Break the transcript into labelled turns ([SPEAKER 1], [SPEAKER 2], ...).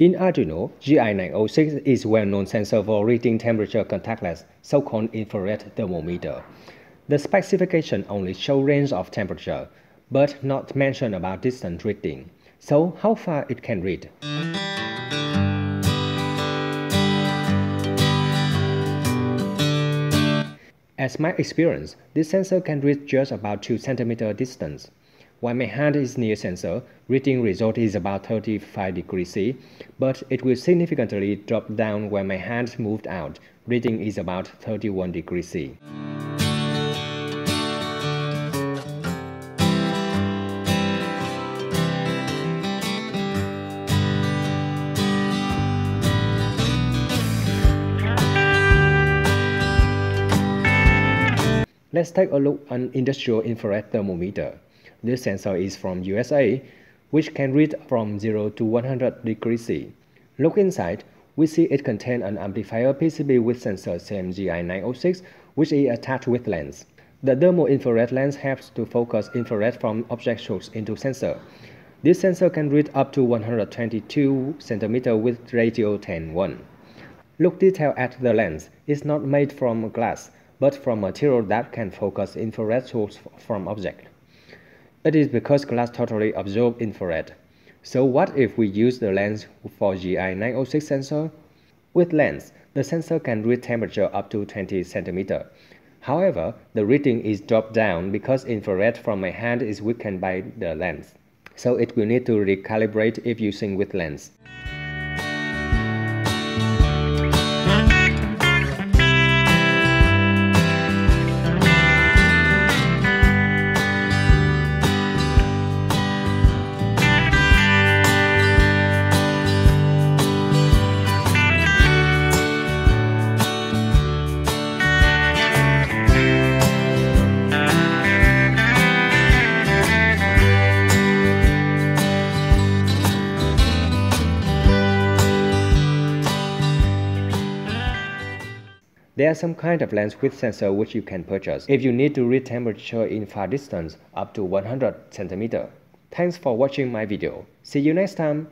[SPEAKER 1] In Arduino, GY-906 is well-known sensor for reading temperature contactless, so-called infrared thermometer. The specification only show range of temperature, but not mention about distance reading. So how far it can read? As my experience, this sensor can read just about 2 cm distance. When my hand is near sensor, reading result is about 35 degrees C, but it will significantly drop down when my hand moved out, reading is about 31 degrees C. Let's take a look at an industrial infrared thermometer. This sensor is from USA, which can read from 0 to 100 degrees C. Look inside, we see it contains an amplifier PCB with sensor CMGI906, which is attached with lens. The thermo-infrared lens helps to focus infrared from object source into sensor. This sensor can read up to 122 cm with ratio 10:1. Look detail at the lens. It's not made from glass, but from material that can focus infrared source from object. It is because glass totally absorbs infrared. So what if we use the lens for GY-906 sensor? With lens, the sensor can read temperature up to 20 cm. However, the reading is dropped down because infrared from my hand is weakened by the lens. So it will need to recalibrate if using with lens. There are some kind of lens with sensor which you can purchase if you need to read temperature in far distance up to 100 cm. Thanks for watching my video. See you next time.